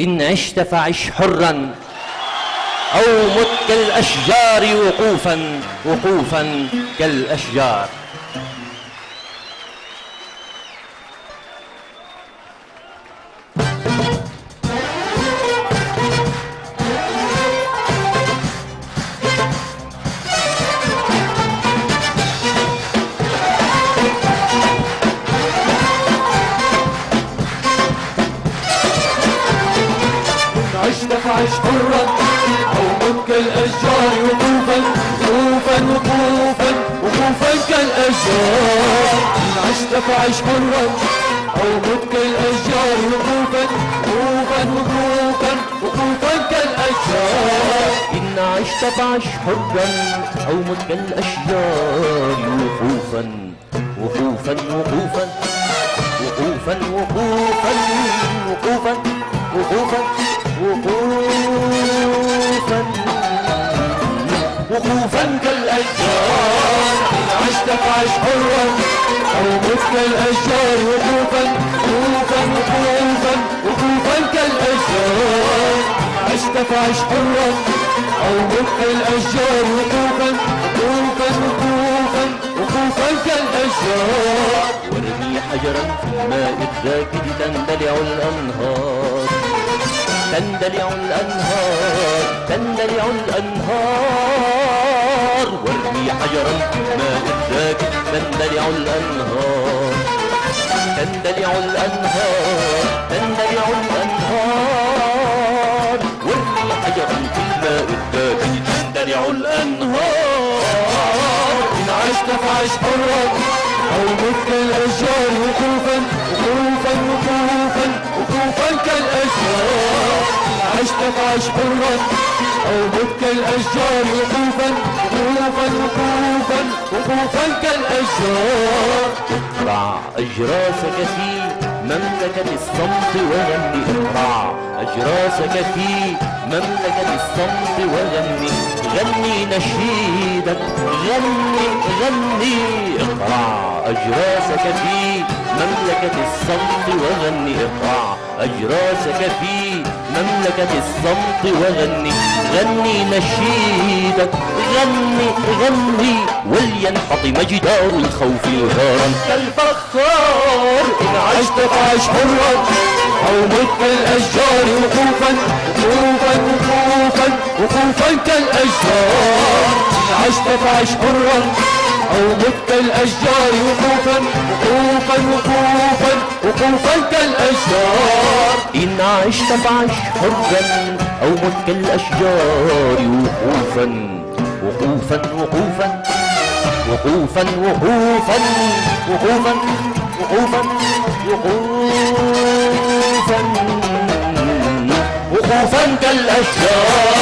إن عشت فعش حرا أو مت كالأشجار وقوفا وقوفا كالأشجار. حرا أو مت كالأشجار وقوفا وقوفا وقوفا وقوفا كالأشجار فعش حرا أو مت كالأشجار وقوفا وقوفا وقوفا وقوفا كالأشجار إن عشت فعش حرا أو مت كالأشجار وقوفا وقوفا وقوفا وقوفا وقوفا وقوفا وقوفا وقوفا. وقوفا كالأشجار عشت فعش حرا. أو مت كالأشجار وقوفا وقوفا وقوفا وقوفا كالأشجار. عشت فعش حرا. أو مت كالأشجار وقوفا وقوفا وقوفا وقوفا كالأشجار. وارمي حجرا في الماء الراكد تندلع الأنهار. تندلع الأنهار تندلع الأنهار. وارمي حجرا الماء الراكد تندلع الأنهار. تندلع الأنهار تندلع الأنهار. وارمي حجرا في الماء الراكد تندلع الأنهار. إن عشت فعش حرا أو مت كالأشجار عشت فعش حرا أو مت كالأشجار وقوفا وقوفا وقوفا وقوفا كالأشجار. اقرع أجراسك في مملكة الصمت وغني اقرع أجراسك في مملكة الصمت وغني غني نشيدك غني غني إقرع. أجراسك في مملكة الصمت وغني إقرع. أجراسك في مملكة الصمت وغني غني نشيدك غني غني ولينحطم جدار الخوف غارا كالفخار إن عشت فعش حرا أو مت كالأشجار وقوفا وقوفا وقوفا وقوفا كالأشجار. إن عشت فعش حرا أو مت كالأشجار وقوفا وقوفا وقوفا. وقوفا كالأشجار إن عشت فعش حرا أو مت كالأشجار وقوفا وقوفا وقوفا وقوفا وقوفا وقوفا وقوفا وقوفا وقوفا كالأشجار.